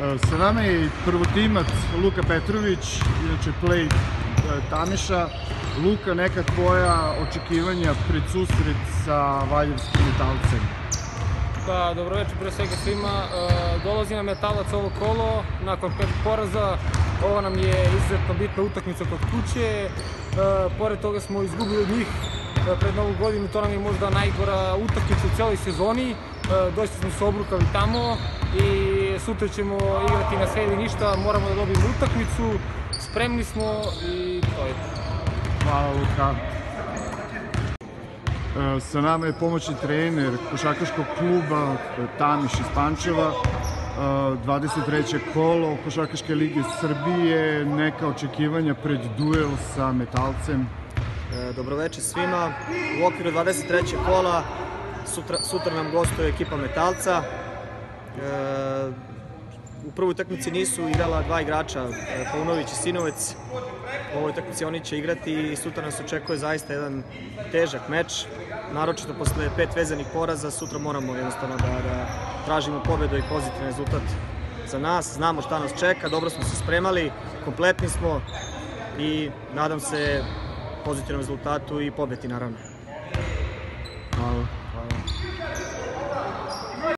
Sa nama je prvotimac Luka Petrović, inače play e, Tamiša. Luka, neka tvoja očekivanja pred susret sa Valjevskim metalcem? Pa, dobro večer pre svega svima. E, dolazi nam metalac ovo kolo, nakon pet poraza. Ovo nam je izuzetno bitna utakmica kod kuće. E, pored toga smo izgubili od njih pred novu godinu, to nam je možda najgora utakmica u celoj sezoni. Dosta smo se obrukali tamo i sutra ćemo igrati na sve ili ništa, moramo da dobijemo utakmicu. Spremni smo i to je to. Hvala Luka. E, Sa nama je pomoćni trener košarkaškog kluba e, Tamiš iz Pančeva. E, 23. kolo Košarkaške lige Srbije, neka očekivanja pred duel sa metalcem. E, Dobroveče svima. U okviru 23. kola sutra, sutra nam gostuje ekipa Metalca. E, u prvoj utakmici nisu igrala dva igrača, e, Paunović i Sinovec. U ovoj utakmici oni će igrati i sutra nas očekuje zaista jedan težak meč. Naročito posle pet vezanih poraza, sutra moramo jednostavno da, da tražimo pobedu i pozitivan rezultat za nas. Znamo šta nas čeka, dobro smo se spremali, kompletni smo i nadam se pozitivnom rezultatu i pobeti naravno. Hvala. Hvala.